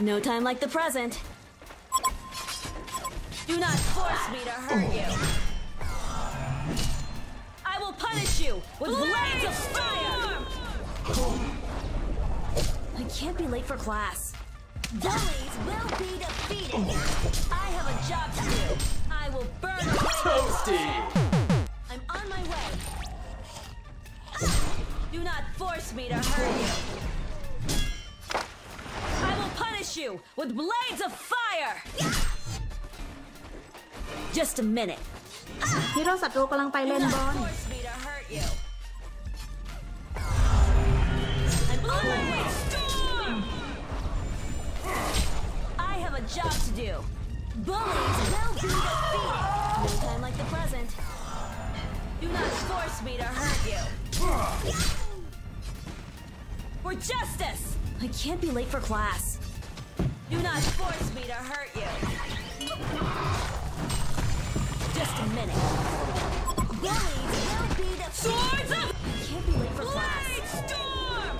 No time like the present. Do not force me to hurt you. I will punish you with blades of fire. I can't be late for class. Bullies will be defeated. I have a job to do. I will burn. Toasty! I'm on my way. Do not force me to hurt you I will punish you with blades of fire. Just a minute. ฮีโร่ศัตรูกำลังไปเล่ Do นบอ not ล force me to hurt you. I'm on my way. I have a job to do. Bullies will be defeated. No time like the present. Do not force me to hurt you. For justice! I can't be late for class. Do not force me to hurt you. Just a minute. Bullies will be the swords of. I can't be late for class. Storm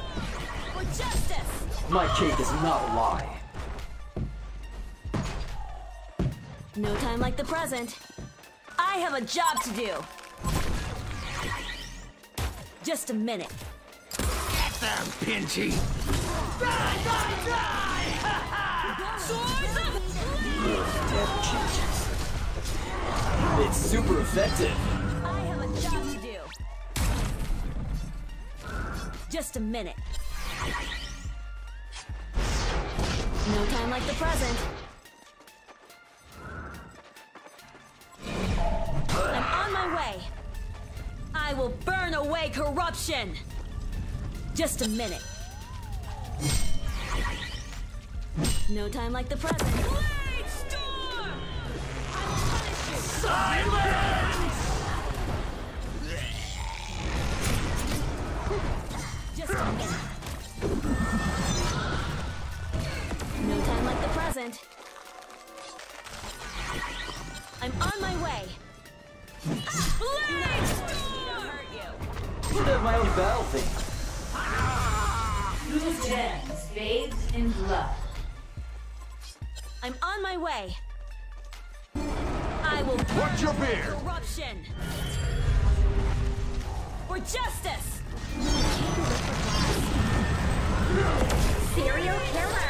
for justice. My cake is not a lie. No time like the present. I have a job to do. Just a minute. Get them, Pinchy! Swords of. Dead changes. It's super effective. I have a job to do. Just a minute. No time like the present. I'm on my way. I will burn away corruption. Just a minute. No time like the present. Blade storm! I will punish you. Silence! No time like the present. I'm on my way. Blade storm! hurt you. Should my own battle thing. Whose gems bathed in blood? I'm on my way. I will Watch your beard. corruption. For justice. serial killer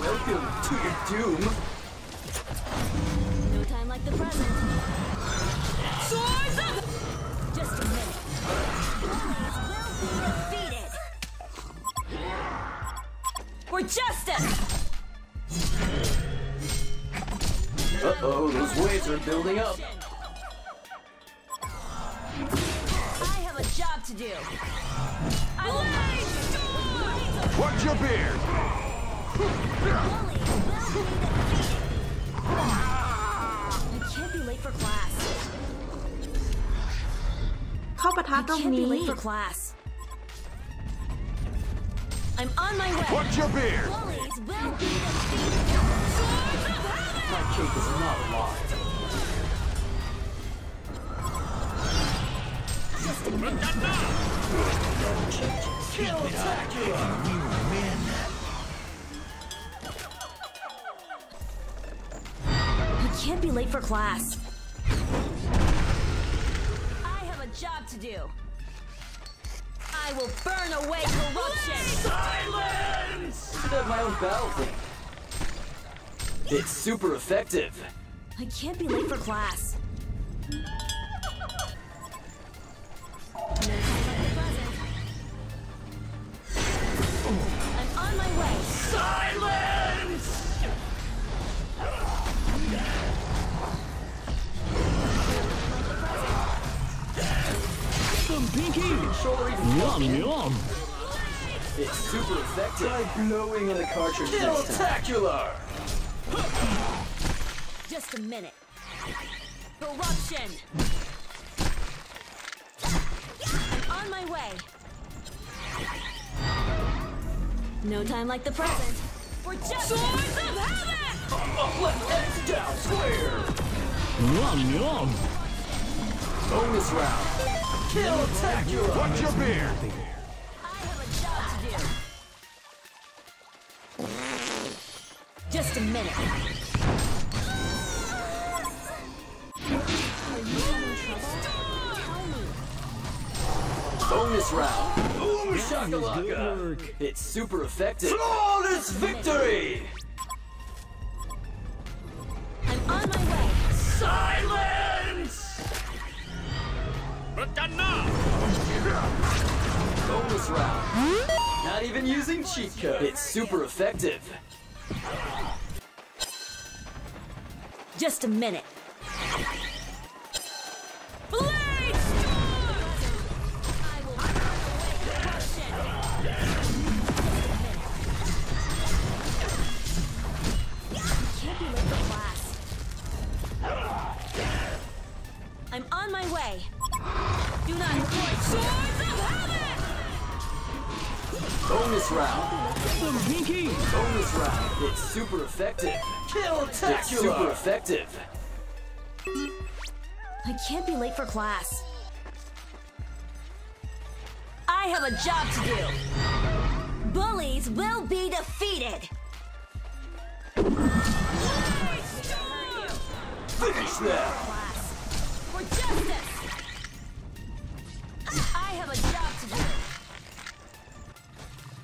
Welcome to your doom. No time like the present. Swords of... Just a minute. Bullies will be defeated. For justice! Uh-oh, those waves are building up. I have a job to do. I will Watch your beard! Bullies will be defeated. I can't be late for class. เข้าประทัด I ตรง can't be นี้ late for class. I'm on my way. Watch your beard! Bullies will be defeated. Swords of heaven! My cake is not a lie. Just a minute. I can't be late for class. I have a job to do. I will burn away corruption. Silence! Should have my own thing. It's super effective. I can't be late for class. No time like the present. I'm on my way. Silence! Some Pinky! Yum yum! It's super effective. Try blowing on the cartridge Kill Tacula! Just a minute. Corruption. I'm on my way. No time like the present. For just swords of heaven. Left X down square! Yum yum! Bonus round. Kill Tacula! Watch your beard! I have a job to do. Just a minute. Bonus round. Boom shakalaka. It's super effective. Flawless victory. I'm on my way. Silence! Bonus round. Not even using cheat code. It's super effective. Just a minute. Bonus round. It's super effective. Kill It's super effective. I can't be late for class. I have a job to do. Bullies will be defeated. Finish them.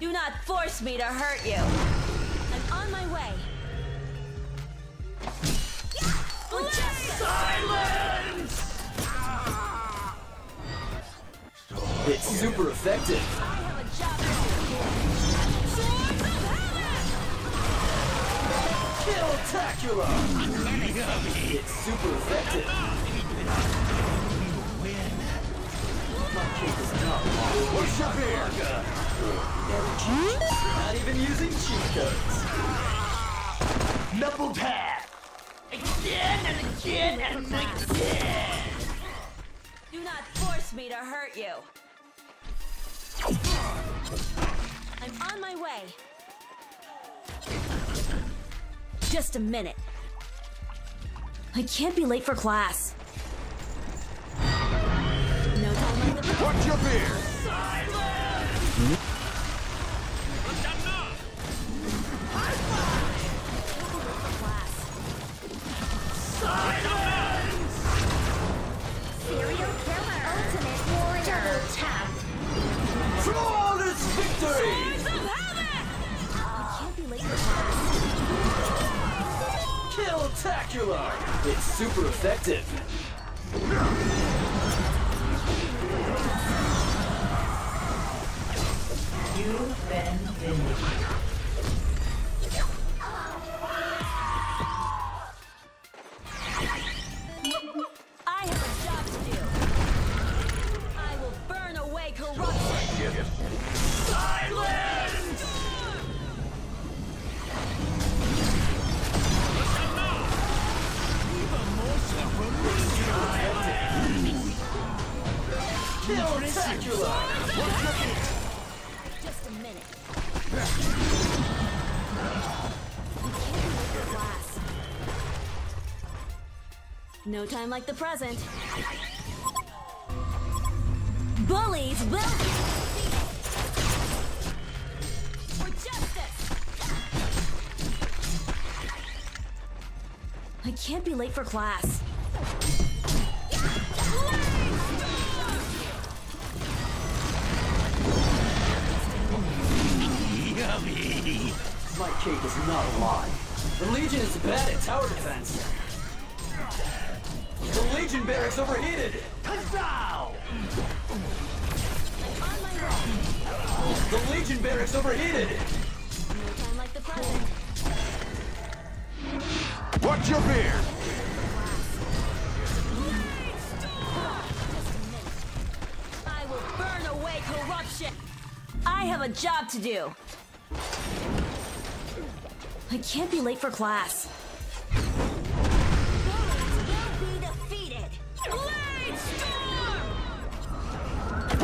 Do not force me to hurt you. I'm on my way. Silence! It's super effective. I have a job to do. Swords of heaven! Kill-tacular. It's super effective. My cake is not long. What's your beer? Not even using cheat codes. Knuckle pad! Again and again and again! Do not force me to hurt you. I'm on my way. Just a minute. I can't be late for class. No time like the What's your beer? Super effective. No time like the present. Bullies will. For justice. I can't be late for class. My cake is not a lie. The Legion is bad at tower defense. The Legion barracks overheated. Now! On my way. The Legion barracks overheated. No time like the present. What's your beer? I will burn away corruption! I have a job to do. I can't be late for class.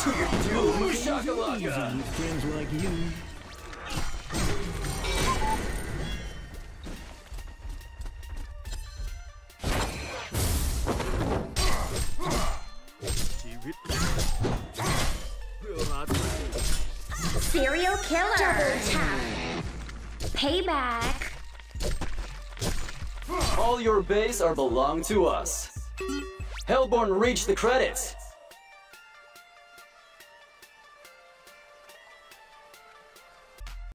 to your doom, Shakalaka! With friends like you. Serial killer. Double. Payback. All your base are belong to us. Hellborn reached the credits.